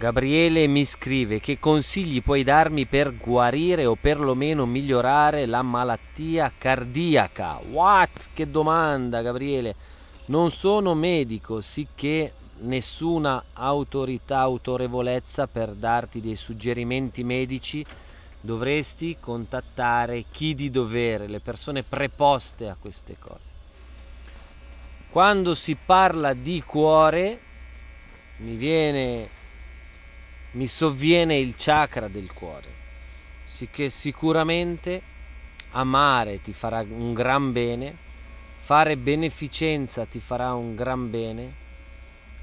Gabriele mi scrive che consigli puoi darmi per guarire o perlomeno migliorare la malattia cardiaca. What? Che domanda, Gabriele. Non sono medico, sicché nessuna autorità, autorevolezza per darti dei suggerimenti medici. Dovresti contattare chi di dovere, le persone preposte a queste cose. Quando si parla di cuore, mi viene mi sovviene il chakra del cuore, sicché sicuramente amare ti farà un gran bene, fare beneficenza ti farà un gran bene,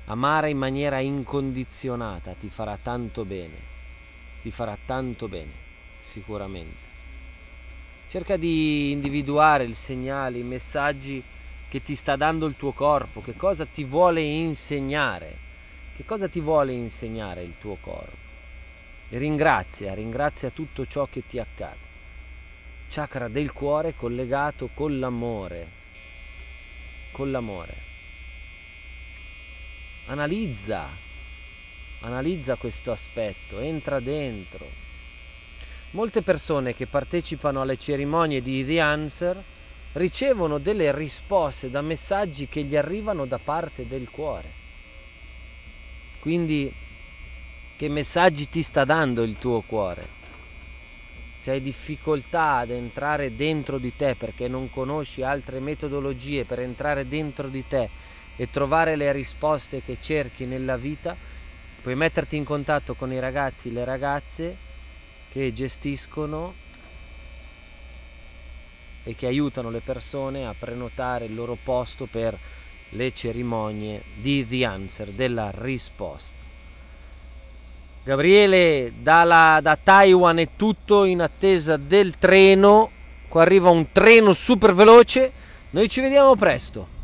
amare in maniera incondizionata ti farà tanto bene, ti farà tanto bene, sicuramente. Cerca di individuare il segnale, i messaggi che ti sta dando il tuo corpo, che cosa ti vuole insegnare che cosa ti vuole insegnare il tuo corpo? ringrazia, ringrazia tutto ciò che ti accade. Chakra del cuore collegato con l'amore. Con l'amore. Analizza, analizza questo aspetto, entra dentro. Molte persone che partecipano alle cerimonie di The Answer ricevono delle risposte da messaggi che gli arrivano da parte del cuore. Quindi che messaggi ti sta dando il tuo cuore? Se hai difficoltà ad entrare dentro di te perché non conosci altre metodologie per entrare dentro di te e trovare le risposte che cerchi nella vita, puoi metterti in contatto con i ragazzi e le ragazze che gestiscono e che aiutano le persone a prenotare il loro posto per le cerimonie di The Answer, della risposta. Gabriele dalla, da Taiwan è tutto in attesa del treno, qua arriva un treno super veloce, noi ci vediamo presto.